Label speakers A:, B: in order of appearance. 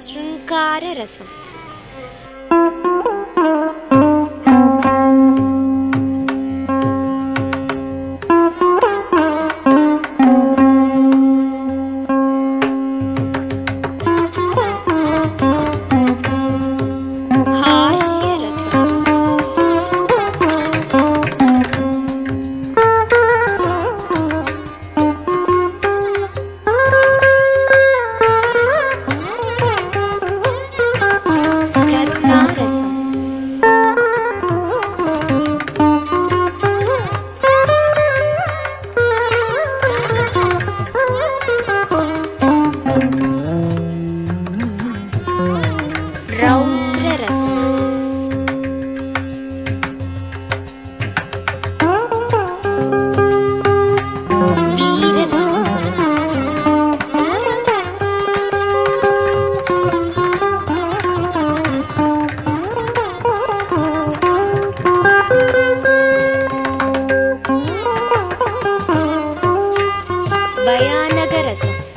A: शृङ्गाररसम् beso. का रसम